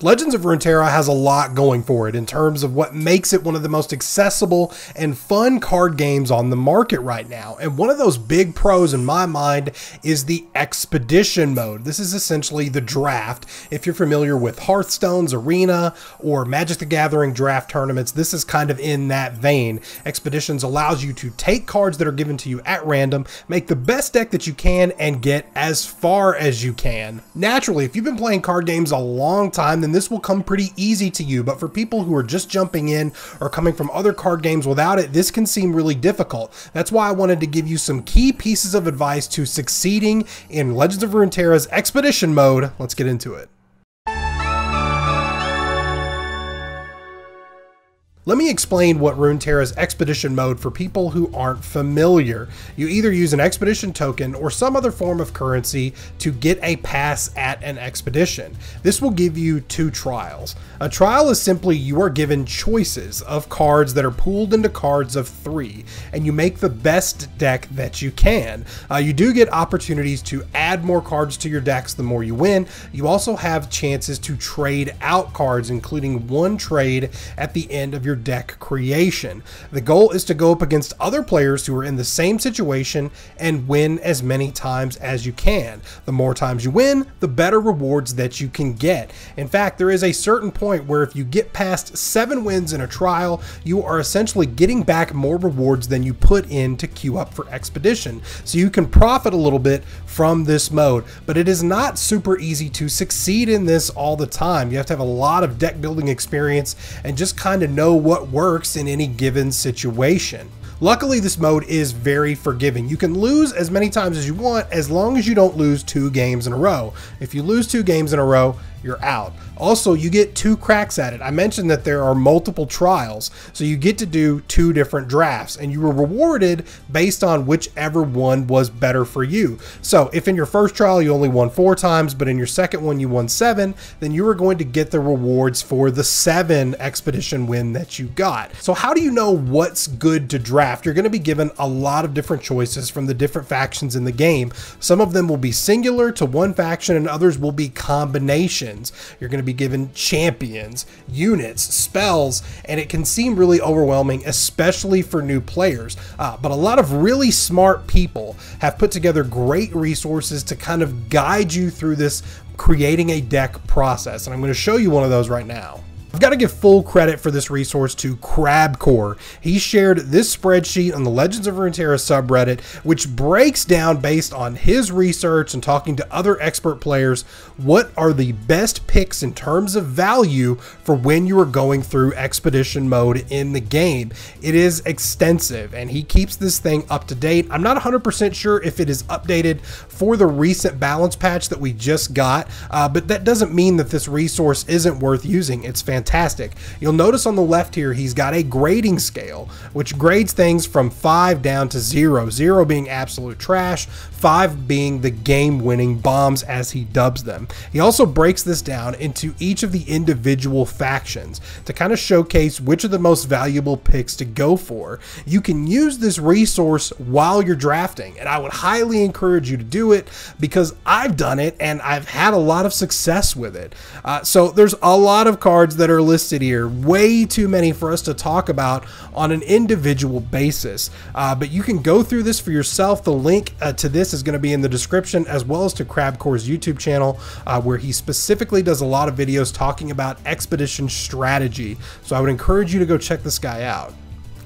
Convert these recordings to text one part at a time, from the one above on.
Legends of Runeterra has a lot going for it in terms of what makes it one of the most accessible and fun card games on the market right now. And one of those big pros in my mind is the Expedition mode. This is essentially the draft. If you're familiar with Hearthstone's Arena or Magic the Gathering draft tournaments, this is kind of in that vein. Expeditions allows you to take cards that are given to you at random, make the best deck that you can, and get as far as you can. Naturally, if you've been playing card games a long time, then this will come pretty easy to you. But for people who are just jumping in or coming from other card games without it, this can seem really difficult. That's why I wanted to give you some key pieces of advice to succeeding in Legends of Runeterra's Expedition mode. Let's get into it. Let me explain what Runeterra's Expedition mode for people who aren't familiar. You either use an Expedition token or some other form of currency to get a pass at an expedition. This will give you two trials. A trial is simply you are given choices of cards that are pooled into cards of three, and you make the best deck that you can. Uh, you do get opportunities to add more cards to your decks the more you win. You also have chances to trade out cards, including one trade at the end of your deck creation. The goal is to go up against other players who are in the same situation and win as many times as you can. The more times you win, the better rewards that you can get. In fact, there is a certain point where if you get past seven wins in a trial, you are essentially getting back more rewards than you put in to queue up for Expedition. So you can profit a little bit from this mode, but it is not super easy to succeed in this all the time. You have to have a lot of deck building experience and just kind of know what works in any given situation. Luckily, this mode is very forgiving. You can lose as many times as you want as long as you don't lose two games in a row. If you lose two games in a row, you're out. Also, you get two cracks at it. I mentioned that there are multiple trials, so you get to do two different drafts, and you were rewarded based on whichever one was better for you. So, if in your first trial you only won four times, but in your second one you won seven, then you are going to get the rewards for the seven expedition win that you got. So, how do you know what's good to draft? You're going to be given a lot of different choices from the different factions in the game. Some of them will be singular to one faction, and others will be You're going to be given champions, units, spells, and it can seem really overwhelming, especially for new players. Uh, but a lot of really smart people have put together great resources to kind of guide you through this creating a deck process. And I'm going to show you one of those right now. I've got to give full credit for this resource to KrabKore. He shared this spreadsheet on the Legends of Runeterra subreddit, which breaks down based on his research and talking to other expert players what are the best picks in terms of value for when you are going through expedition mode in the game. It is extensive and he keeps this thing up to date. I'm not 100% sure if it is updated for the recent balance patch that we just got, uh, but that doesn't mean that this resource isn't worth using. It's fantastic fantastic. You'll notice on the left here, he's got a grading scale, which grades things from five down to zero. Zero being absolute trash, five being the game winning bombs as he dubs them. He also breaks this down into each of the individual factions to kind of showcase which are the most valuable picks to go for. You can use this resource while you're drafting, and I would highly encourage you to do it because I've done it and I've had a lot of success with it. Uh, so there's a lot of cards that that are listed here, way too many for us to talk about on an individual basis. Uh, but you can go through this for yourself. The link uh, to this is going to be in the description, as well as to KrabKore's YouTube channel, uh, where he specifically does a lot of videos talking about expedition strategy. So I would encourage you to go check this guy out.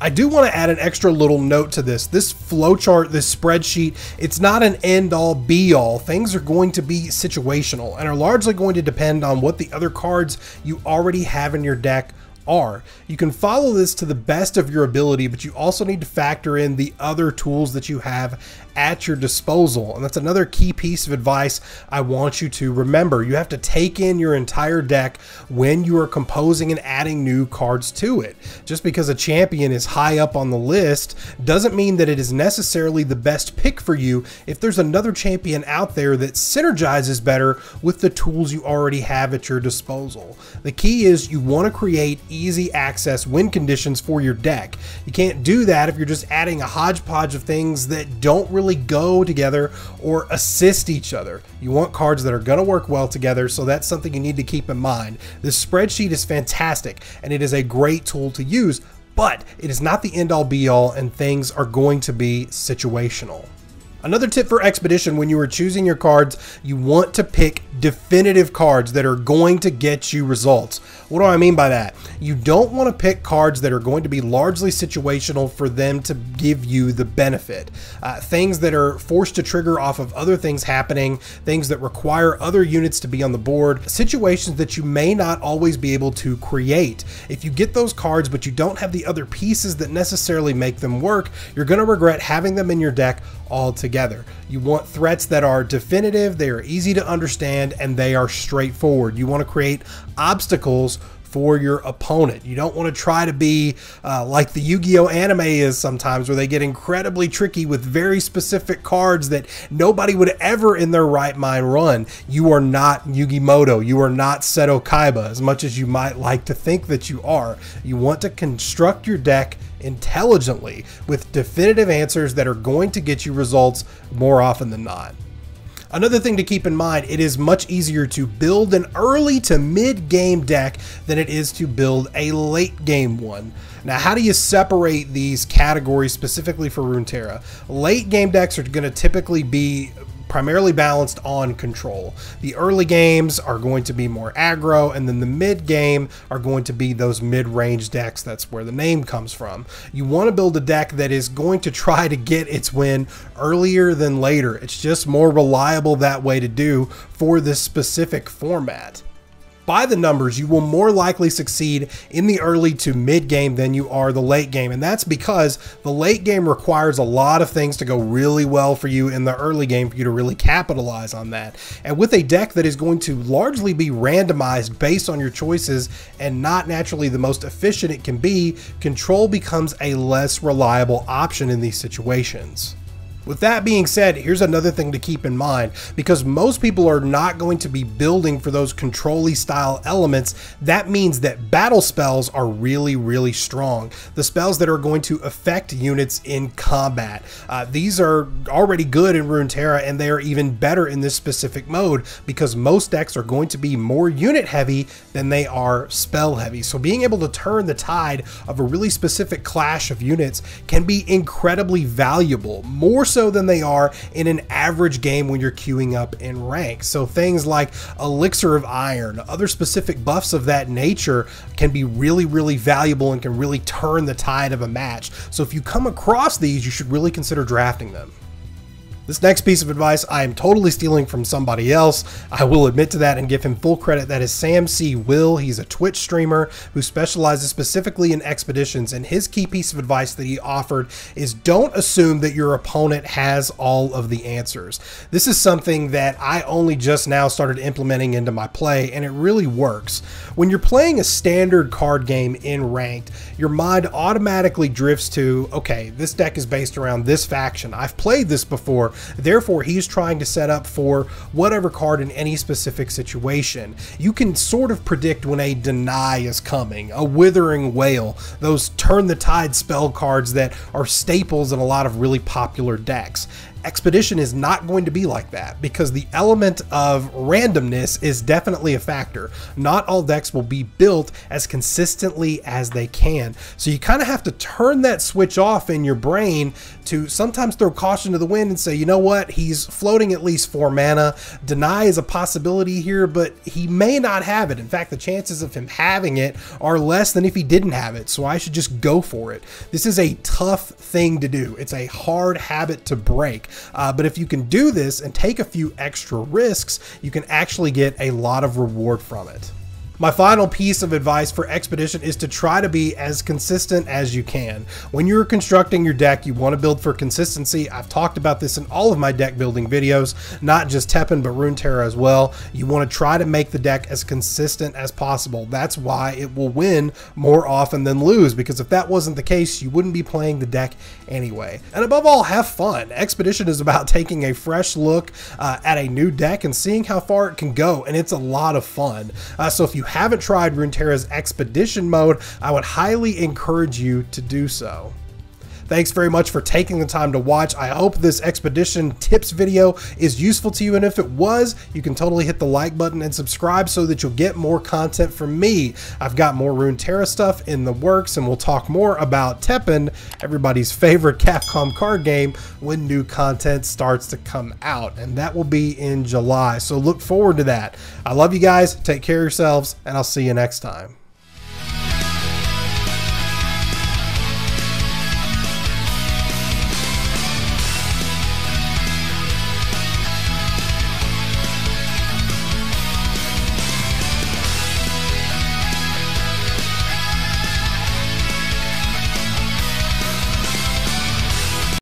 I do want to add an extra little note to this. This flowchart, this spreadsheet, it's not an end all be all. Things are going to be situational and are largely going to depend on what the other cards you already have in your deck are. You can follow this to the best of your ability, but you also need to factor in the other tools that you have at your disposal. And that's another key piece of advice I want you to remember. You have to take in your entire deck when you are composing and adding new cards to it. Just because a champion is high up on the list doesn't mean that it is necessarily the best pick for you if there's another champion out there that synergizes better with the tools you already have at your disposal. The key is you want to create easy access win conditions for your deck. You can't do that if you're just adding a hodgepodge of things that don't really go together or assist each other. You want cards that are going to work well together, so that's something you need to keep in mind. This spreadsheet is fantastic and it is a great tool to use, but it is not the end all be all, and things are going to be situational. Another tip for Expedition when you are choosing your cards, you want to pick definitive cards that are going to get you results. What do I mean by that? You don't want to pick cards that are going to be largely situational for them to give you the benefit. Uh, things that are forced to trigger off of other things happening, things that require other units to be on the board, situations that you may not always be able to create. If you get those cards but you don't have the other pieces that necessarily make them work, you're going to regret having them in your deck altogether. You want threats that are definitive, they are easy to understand, and they are straightforward. You want to create obstacles for your opponent. You don't want to try to be uh, like the Yu Gi Oh! anime is sometimes, where they get incredibly tricky with very specific cards that nobody would ever in their right mind run. You are not Yugi Muto. You are not Seto Kaiba, as much as you might like to think that you are. You want to construct your deck intelligently with definitive answers that are going to get you results more often than not. Another thing to keep in mind, it is much easier to build an early to mid game deck than it is to build a late game one. Now, how do you separate these categories specifically for Runeterra? Late game decks are going to typically be primarily balanced on control. The early games are going to be more aggro, and then the mid game are going to be those mid range decks. That's where the name comes from. You want to build a deck that is going to try to get its win earlier than later. It's just more reliable that way to do for this specific format by the numbers, you will more likely succeed in the early to mid game than you are the late game. And that's because the late game requires a lot of things to go really well for you in the early game for you to really capitalize on that. And with a deck that is going to largely be randomized based on your choices and not naturally the most efficient it can be, control becomes a less reliable option in these situations. With that being said, here's another thing to keep in mind because most people are not going to be building for those control style elements. That means that battle spells are really, really strong. The spells that are going to affect units in combat. Uh, these are already good in Runeterra and they are even better in this specific mode because most decks are going to be more unit heavy than they are spell heavy. So being able to turn the tide of a really specific clash of units can be incredibly valuable. More so so than they are in an average game when you're queuing up in rank. So things like Elixir of Iron, other specific buffs of that nature can be really, really valuable and can really turn the tide of a match. So if you come across these, you should really consider drafting them. This next piece of advice I am totally stealing from somebody else. I will admit to that and give him full credit. That is Sam C. Will. He's a Twitch streamer who specializes specifically in expeditions. And his key piece of advice that he offered is don't assume that your opponent has all of the answers. This is something that I only just now started implementing into my play, and it really works. When you're playing a standard card game in ranked, your mind automatically drifts to, okay, this deck is based around this faction. I've played this before. Therefore, he's trying to set up for whatever card in any specific situation. You can sort of predict when a deny is coming, a withering wail, those turn the tide spell cards that are staples in a lot of really popular decks. Expedition is not going to be like that because the element of randomness is definitely a factor. Not all decks will be built as consistently as they can. So you kind of have to turn that switch off in your brain to sometimes throw caution to the wind and say, you know what, he's floating at least four mana. Deny is a possibility here, but he may not have it. In fact, the chances of him having it are less than if he didn't have it. So I should just go for it. This is a tough thing to do. It's a hard habit to break. Uh, but if you can do this and take a few extra risks, you can actually get a lot of reward from it. My final piece of advice for Expedition is to try to be as consistent as you can. When you're constructing your deck, you want to build for consistency. I've talked about this in all of my deck building videos, not just Teppen, but Runeterra as well. You want to try to make the deck as consistent as possible. That's why it will win more often than lose, because if that wasn't the case, you wouldn't be playing the deck anyway. And above all, have fun. Expedition is about taking a fresh look uh, at a new deck and seeing how far it can go, and it's a lot of fun. Uh, so if you haven't tried Runeterra's Expedition mode, I would highly encourage you to do so. Thanks very much for taking the time to watch. I hope this expedition tips video is useful to you. And if it was, you can totally hit the like button and subscribe so that you'll get more content from me. I've got more Runeterra stuff in the works, and we'll talk more about Teppen, everybody's favorite Capcom card game, when new content starts to come out. And that will be in July. So look forward to that. I love you guys. Take care of yourselves, and I'll see you next time.